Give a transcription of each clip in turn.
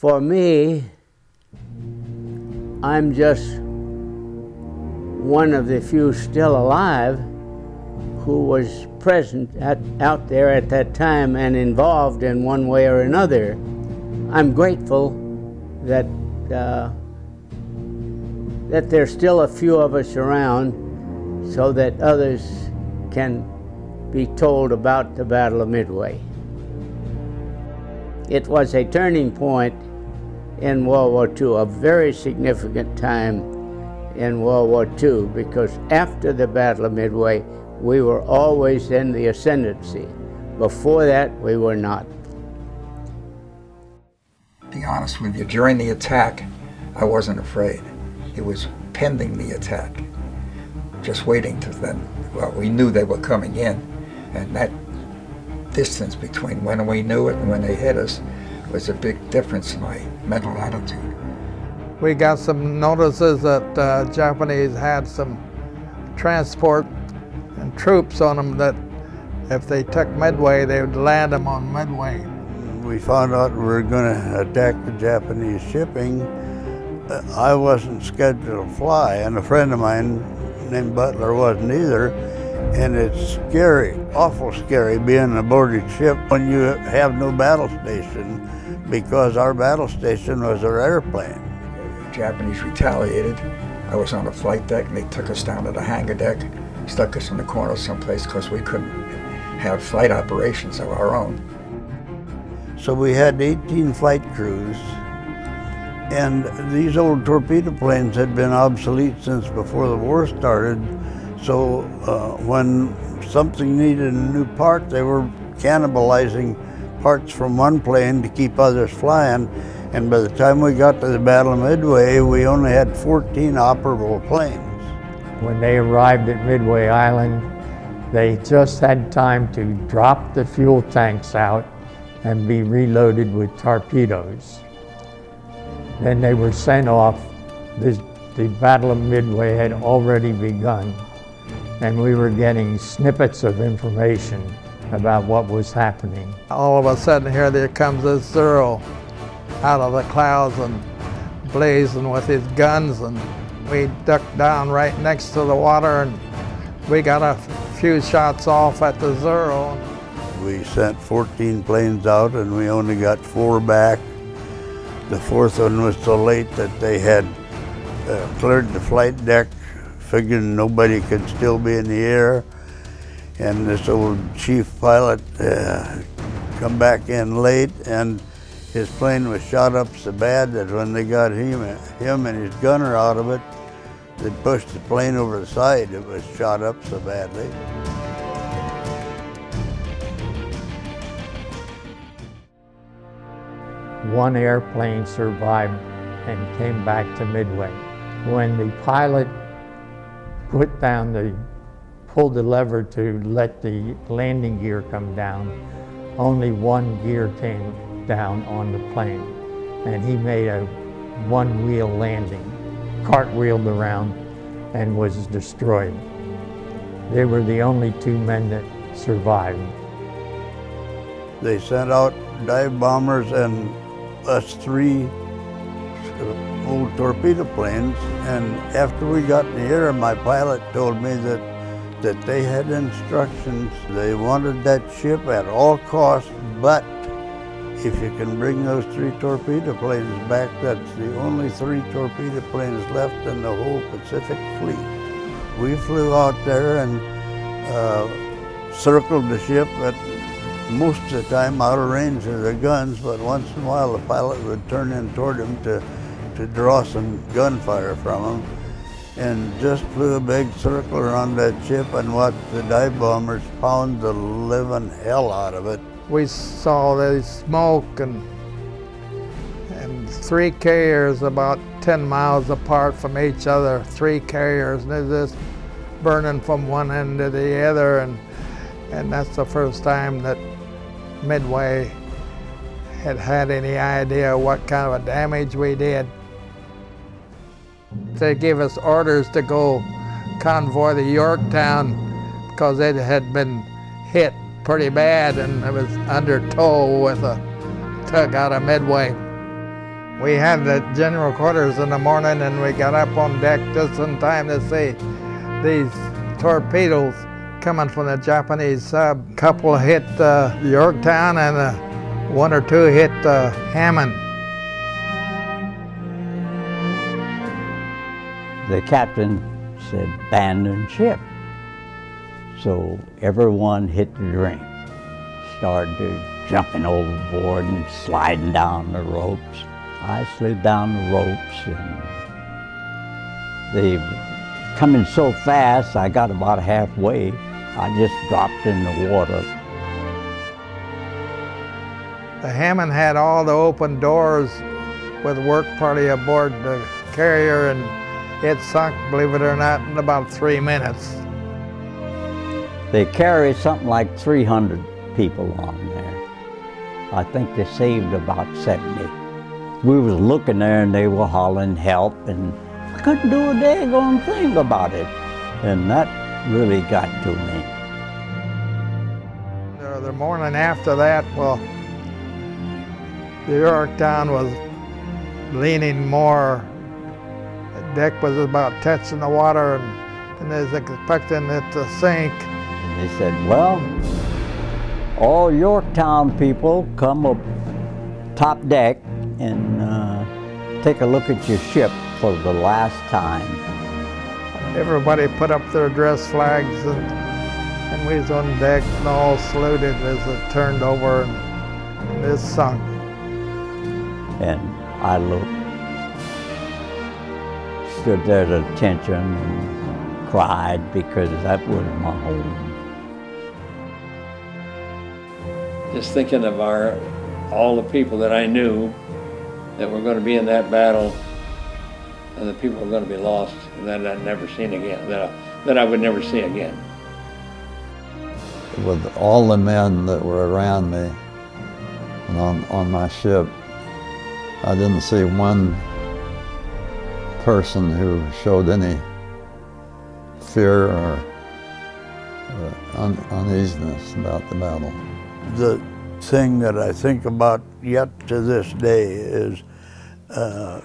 For me, I'm just one of the few still alive who was present at, out there at that time and involved in one way or another. I'm grateful that uh, that there's still a few of us around so that others can be told about the Battle of Midway. It was a turning point in World War II, a very significant time in World War II, because after the Battle of Midway, we were always in the ascendancy. Before that, we were not. Be honest with you, during the attack, I wasn't afraid. It was pending the attack, just waiting to then. Well, we knew they were coming in, and that distance between when we knew it and when they hit us was a big difference in my mental attitude. We got some notices that uh, Japanese had some transport and troops on them that if they took Midway, they would land them on Midway. We found out we were going to attack the Japanese shipping. Uh, I wasn't scheduled to fly, and a friend of mine named Butler wasn't either. And it's scary, awful scary being aboard a ship when you have no battle station because our battle station was our airplane. The Japanese retaliated. I was on the flight deck and they took us down to the hangar deck, stuck us in the corner someplace because we couldn't have flight operations of our own. So we had 18 flight crews and these old torpedo planes had been obsolete since before the war started. So uh, when something needed a new part, they were cannibalizing parts from one plane to keep others flying. And by the time we got to the Battle of Midway, we only had 14 operable planes. When they arrived at Midway Island, they just had time to drop the fuel tanks out and be reloaded with torpedoes. Then they were sent off. This, the Battle of Midway had already begun and we were getting snippets of information about what was happening. All of a sudden here there comes this Zero out of the clouds and blazing with his guns and we ducked down right next to the water and we got a few shots off at the Zero. We sent 14 planes out and we only got four back. The fourth one was so late that they had uh, cleared the flight deck figuring nobody could still be in the air. And this old chief pilot uh, come back in late and his plane was shot up so bad that when they got him, him and his gunner out of it, they pushed the plane over the side. It was shot up so badly. One airplane survived and came back to Midway. When the pilot put down the, pulled the lever to let the landing gear come down, only one gear came down on the plane. And he made a one wheel landing, cartwheeled around and was destroyed. They were the only two men that survived. They sent out dive bombers and us three old torpedo planes. And after we got in the air, my pilot told me that that they had instructions. They wanted that ship at all costs, but if you can bring those three torpedo planes back, that's the only three torpedo planes left in the whole Pacific Fleet. We flew out there and uh, circled the ship, but most of the time out of range of the guns, but once in a while the pilot would turn in toward them to to draw some gunfire from them and just flew a big circle around that ship and watched the dive bombers pound the living hell out of it. We saw the smoke and and three carriers about 10 miles apart from each other, three carriers, and they're just burning from one end to the other, and, and that's the first time that Midway had had any idea what kind of a damage we did. They gave us orders to go convoy the Yorktown because it had been hit pretty bad and it was under tow with a tug out of Midway. We had the general quarters in the morning and we got up on deck just in time to see these torpedoes coming from the Japanese sub. A couple hit uh, Yorktown and uh, one or two hit uh, Hammann. The captain said, abandon ship. So everyone hit the drink, started jumping overboard and sliding down the ropes. I slid down the ropes and they coming so fast, I got about halfway. I just dropped in the water. The Hammann had all the open doors with work party aboard the carrier and it sunk, believe it or not, in about three minutes. They carried something like 300 people on there. I think they saved about 70. We was looking there and they were hollering help and I couldn't do a daggone thing about it. And that really got to me. Uh, the morning after that, well, the Yorktown was leaning more. Deck was about touching the water and, and they was expecting it to sink. And they said, well, all Yorktown people come up top deck and uh, take a look at your ship for the last time. Everybody put up their dress flags and, and we was on deck and all saluted as it turned over and, and it sunk. And I looked, stood there at attention and cried because that was my home. Just thinking of our, all the people that I knew that were going to be in that battle and the people were going to be lost and that I'd never seen again, that I, that I would never see again. With all the men that were around me and on, on my ship, I didn't see one person who showed any fear or uh, un uneasiness about the battle. The thing that I think about yet to this day is uh,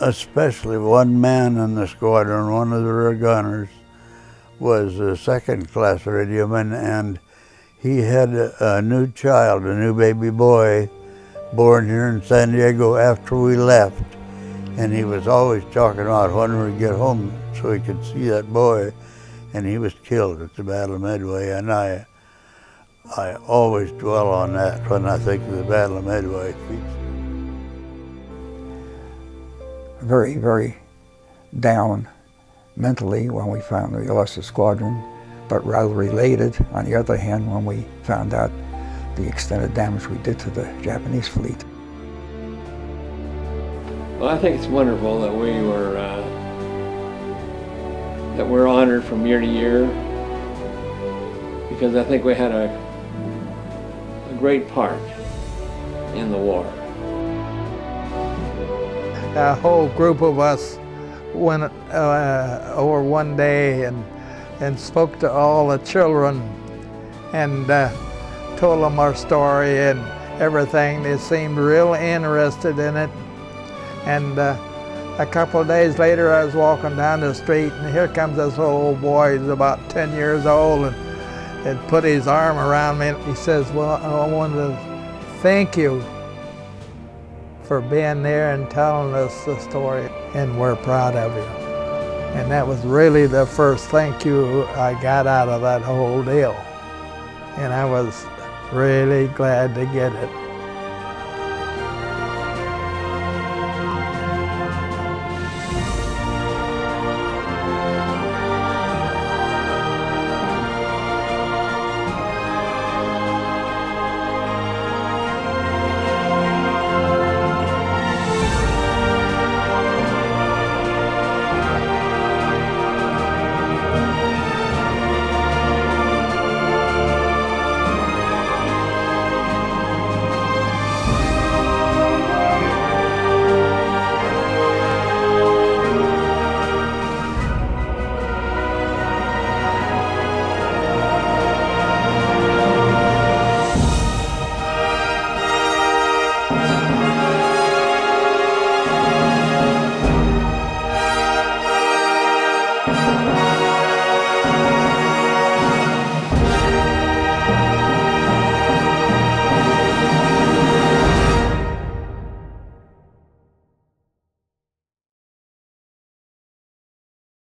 especially one man in the squadron, one of the rear gunners, was a second class radioman and he had a, a new child, a new baby boy, born here in San Diego after we left. And he was always talking about when we get home so he could see that boy. And he was killed at the Battle of Midway. And I, I always dwell on that when I think of the Battle of Midway. Very, very down mentally when we found we lost the squadron, but rather related, on the other hand, when we found out the extent of damage we did to the Japanese fleet. Well, I think it's wonderful that we were uh, that we're honored from year to year because I think we had a, a great part in the war. A whole group of us went uh, over one day and and spoke to all the children and uh, told them our story and everything. They seemed real interested in it. And uh, a couple of days later, I was walking down the street, and here comes this old boy. He's about 10 years old, and had put his arm around me. And he says, "Well, I wanted to thank you for being there and telling us the story, and we're proud of you." And that was really the first thank you I got out of that whole deal. And I was really glad to get it.